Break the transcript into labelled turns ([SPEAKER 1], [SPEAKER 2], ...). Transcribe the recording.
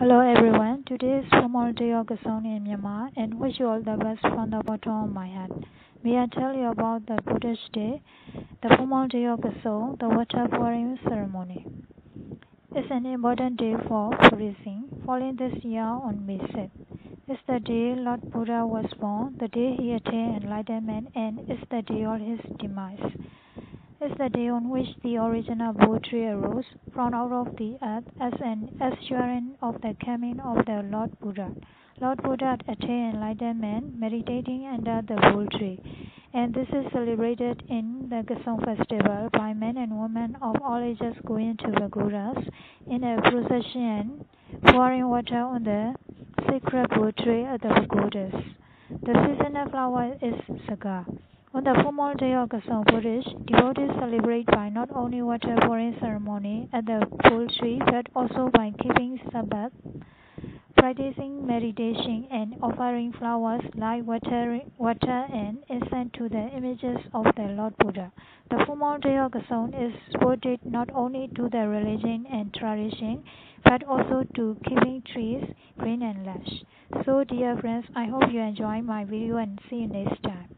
[SPEAKER 1] Hello everyone, today is formal day of Kason in Myanmar and wish you all the best from the bottom of my heart. May I tell you about the Buddhist day, the formal day of Kason, the water pouring ceremony. It's an important day for Buddhism, falling this year on May 6th. It's the day Lord Buddha was born, the day he attained enlightenment, and it's the day of his demise is the day on which the original Bo Tree arose from out of the earth as an assurance of the coming of the Lord Buddha. Lord Buddha attained enlightenment meditating under the tree, and this is celebrated in the Kason festival by men and women of all ages going to the pagodas in a procession, pouring water on the sacred tree at the pagodas. The seasonal flower is Sagar. On the formal day of Buddhist, devotees celebrate by not only water pouring ceremony at the Bo Tree, but also by keeping Sabbath, practicing meditation, and offering flowers, light, water, water and incense to the images of the Lord Buddha. The formal day of Kason is devoted not only to the religion and tradition, but also to keeping trees green and lush. So dear friends, I hope you enjoy my video and see you next time.